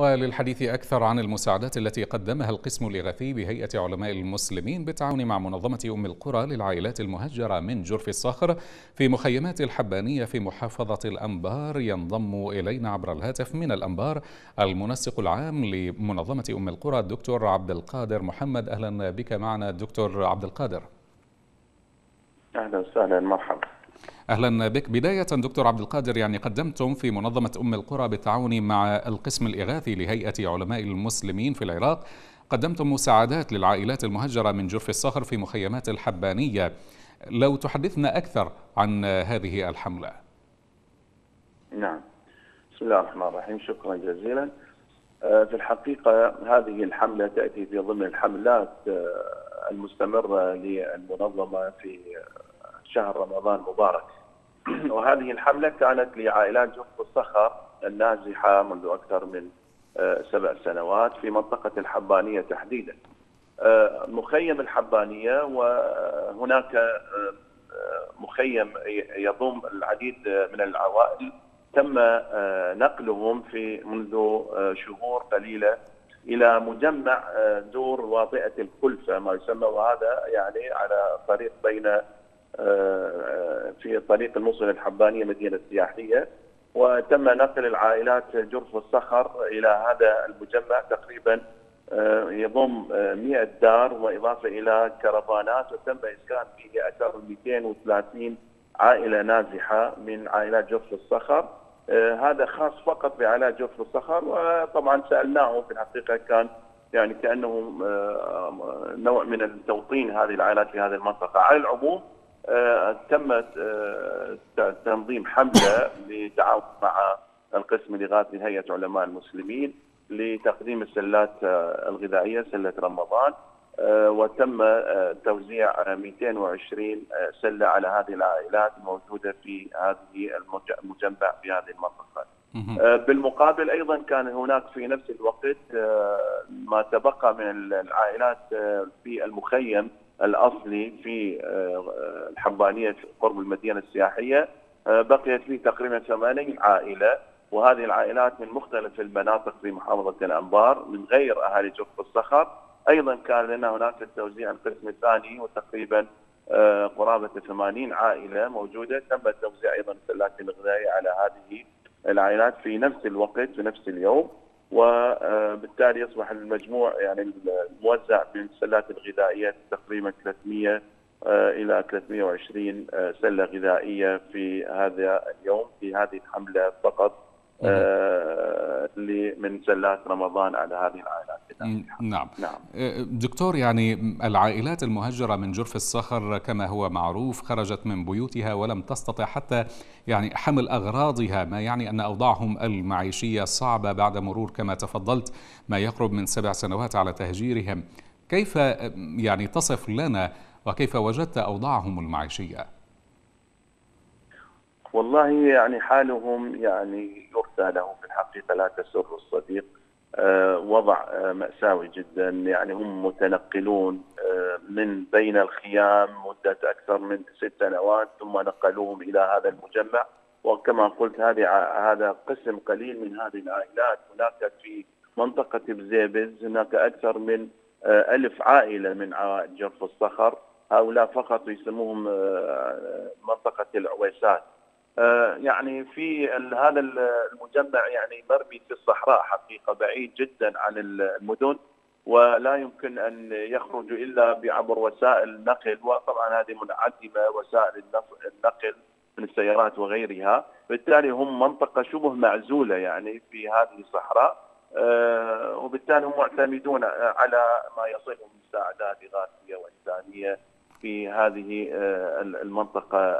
وللحديث أكثر عن المساعدات التي قدمها القسم الإغاثي بهيئة علماء المسلمين بالتعاون مع منظمة أم القرى للعائلات المهجرة من جرف الصخر في مخيمات الحبانية في محافظة الأنبار ينضم إلينا عبر الهاتف من الأنبار المنسق العام لمنظمة أم القرى الدكتور عبد القادر محمد. أهلا بك معنا دكتور عبد القادر. أهلا وسهلا مرحبا. أهلا بك. بداية دكتور عبد القادر يعني قدمتم في منظمة أم القرى بالتعاون مع القسم الإغاثي لهيئة علماء المسلمين في العراق. قدمتم مساعدات للعائلات المهجرة من جرف الصخر في مخيمات الحبانية. لو تحدثنا أكثر عن هذه الحملة. نعم. بسم الله الرحمن الرحيم. شكرا جزيلا. آه، في الحقيقة هذه الحملة تأتي في ضمن الحملات آه، المستمرة للمنظمة في شهر رمضان المبارك. وهذه الحملة كانت لعائلات جف الصخر النازحة منذ أكثر من آه، سبع سنوات في منطقة الحبانية تحديدا. آه، مخيم الحبانية وهناك آه، مخيم يضم العديد من العوائل. تم نقلهم في منذ شهور قليلة إلى مجمع دور واطئة الكلفة ما يسمى وهذا يعني على طريق بين في الطريق الموصل الحبانية مدينة سياحية. وتم نقل العائلات جرف الصخر إلى هذا المجمع تقريبا آه، يضم 100 دار وإضافة إلى كرفانات. وتم إسكان فيه أكثر من 230 عائلة نازحة من عائلات جرف الصخر. آه، هذا خاص فقط بعائلات جرف الصخر. وطبعا سألناه في الحقيقة كان يعني كأنه آه، نوع من التوطين هذه العائلات في هذه المنطقة. على العموم آه، تم آه، تنظيم حملة لتعاون مع القسم الاغاثي لهيئه علماء المسلمين لتقديم السلات آه، الغذائية سلة رمضان وتم توزيع 220 سلة على هذه العائلات الموجوده في هذه المجمع في هذه المنطقة. بالمقابل أيضا كان هناك في نفس الوقت ما تبقى من العائلات في المخيم الاصلي في آه، الحبانيه قرب المدينة السياحية آه، بقيت فيه تقريبا 80 عائلة وهذه العائلات من مختلف المناطق في محافظة الأنبار من غير أهالي جرف الصخر. أيضا كان لنا هناك التوزيع القسم الثاني وتقريبا آه، قرابة 80 عائلة موجودة. تم التوزيع أيضا السلات الغذائيه على هذه العائلات في نفس الوقت في نفس اليوم. وبالتالي يصبح المجموع يعني الموزع من السلات الغذائيه تقريبا 300 آه، إلى 320 آه، سلة غذائية في هذا اليوم في هذه الحملة فقط آه، من سلات رمضان على هذه العائلات نعم. نعم. دكتور يعني العائلات المهجرة من جرف الصخر كما هو معروف خرجت من بيوتها ولم تستطع حتى يعني حمل أغراضها ما يعني أن أوضاعهم المعيشية صعبة بعد مرور كما تفضلت ما يقرب من سبع سنوات على تهجيرهم. كيف يعني تصف لنا وكيف وجدت أوضاعهم المعيشية؟ والله يعني حالهم يعني يرثى له في الحقيقة لا تسر الصديق. وضع آه، مأساوي جدا. يعني هم متنقلون آه، من بين الخيام مدة أكثر من ست سنوات ثم نقلوهم إلى هذا المجمع. وكما قلت هذه هذا قسم قليل من هذه العائلات. هناك في منطقة بزيبز هناك أكثر من ألف عائلة من عوائل جرف الصخر. هؤلاء فقط يسموهم منطقة العويسات. آه، يعني في هذا المجمع يعني مرمي في الصحراء حقيقة بعيد جدا عن المدن ولا يمكن أن يخرجوا إلا بعبر وسائل نقل وطبعا هذه منعدمة وسائل النقل من السيارات وغيرها. بالتالي هم منطقة شبه معزولة يعني في هذه الصحراء آه، وبالتالي هم معتمدون على ما يصلهم مساعدات إغاثية وإنسانية في هذه آه، المنطقة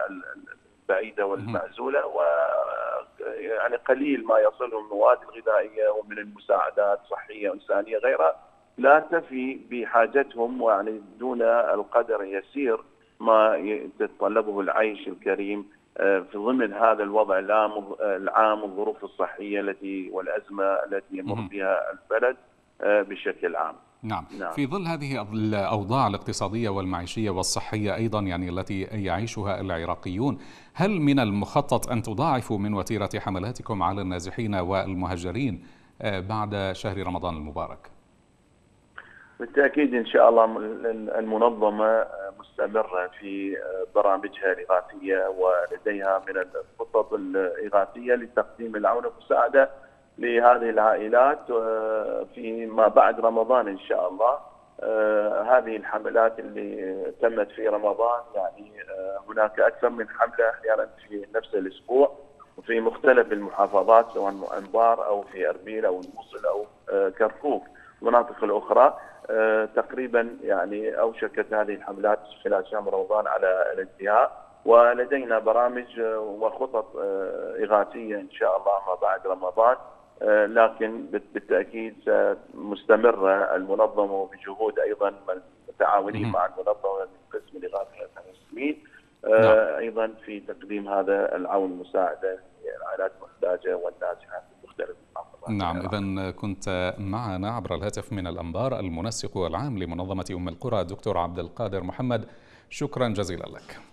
والمعزولة و يعني قليل ما يصلهم المواد الغذائية ومن المساعدات صحية وانسانيه غيرها. لا تفي بحاجتهم ويعني دون القدر يسير ما يتطلبه العيش الكريم. آه، في ضمن هذا الوضع العام والظروف الصحية التي والأزمة التي يمر بها البلد آه، بشكل عام. نعم. نعم في ظل هذه الأوضاع الاقتصادية والمعيشية والصحية أيضا يعني التي يعيشها العراقيون هل من المخطط أن تضاعفوا من وتيرة حملاتكم على النازحين والمهجرين بعد شهر رمضان المبارك بالتأكيد إن شاء الله المنظمة مستمرة في برامجها الإغاثية ولديها من الخطط الإغاثية لتقديم العون والمساعدة لهذه العائلات فيما بعد رمضان إن شاء الله. هذه الحملات اللي تمت في رمضان يعني هناك أكثر من حملة أحيانا في نفس الأسبوع وفي مختلف المحافظات سواء أنبار أو في أربيل أو الموصل أو كركوك المناطق الأخرى تقريبا يعني أوشكت هذه الحملات خلال شهر رمضان على الانتهاء. ولدينا برامج وخطط إغاثية إن شاء الله ما بعد رمضان. لكن بالتأكيد مستمره المنظمة بجهود أيضا متعاونين مع المنظمة من قسم الاغاثه المسلمين نعم. أيضا في تقديم هذا العون المساعده للعائلات المحتاجة والنازحه في مختلف نعم اذا كنت معنا عبر الهاتف من الأنبار المنسق العام لمنظمة أم القرى الدكتور عبد القادر محمد. شكرا جزيلا لك.